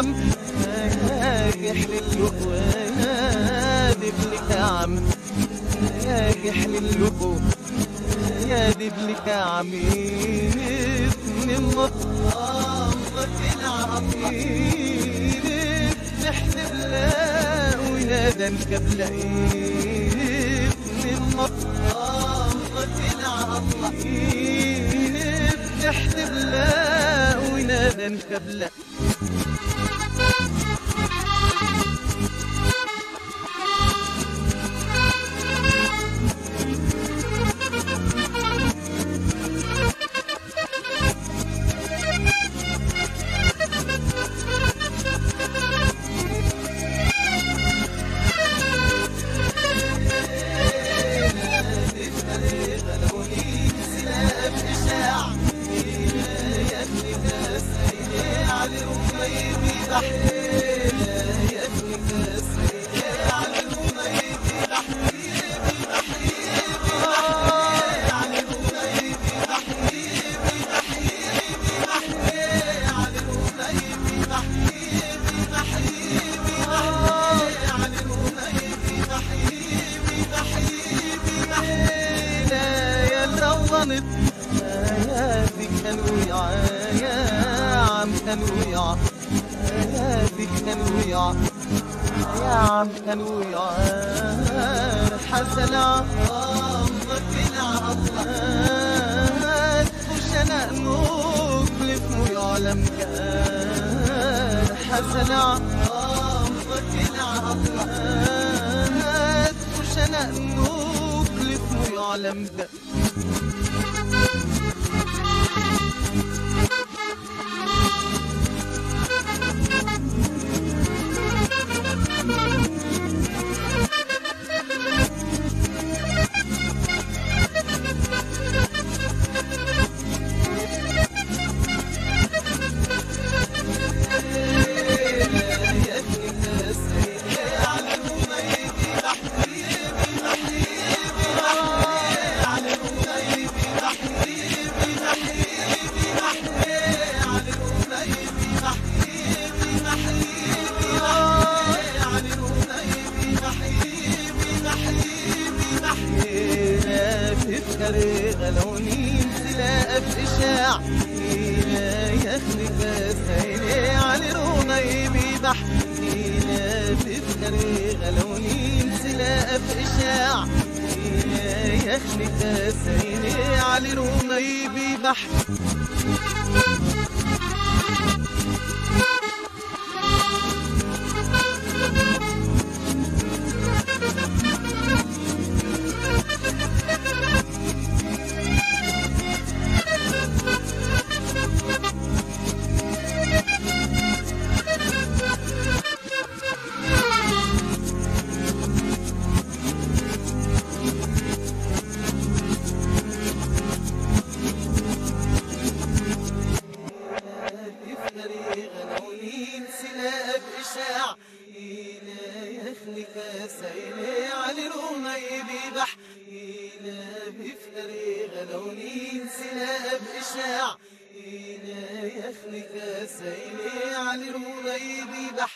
عم ناجح يا عم ناجح يا دبلك يا من مطامك العميد نحسب لا ويادا كبل من مطامك العميد نحسب لا ويادا كبل لونت حياتي كانوا يا عم كانوا يا حياتي كانوا يا يا عم كانوا يا حسن عمرك العطلات وش أنا مخلف مو يعلم كان. حسن عمرك العطلات وش أنا مخلف مو Thank you. بإشاع يا خلق سيني علي غلوني امتلاء بإشاع يا خلق سيني علي رومي بيبح تفتري غنونين سلاء بإشاع. إلى يخلق سيلي علي رومي بيبح إلى بفتري غنونين سلاء بإشاع. إلى يخلق سيلي علي رومي بيبح